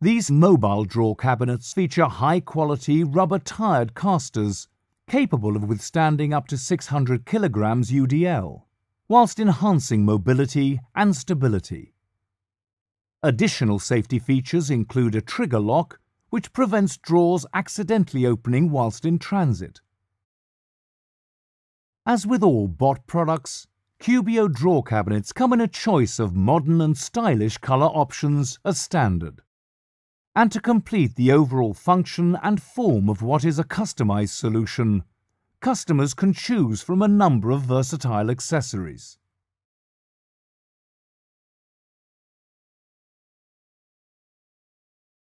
These mobile drawer cabinets feature high-quality rubber-tired casters capable of withstanding up to 600 kilograms UDL, whilst enhancing mobility and stability. Additional safety features include a trigger lock, which prevents drawers accidentally opening whilst in transit. As with all Bott products, Cubio drawer cabinets come in a choice of modern and stylish colour options as standard. And to complete the overall function and form of what is a customised solution, customers can choose from a number of versatile accessories.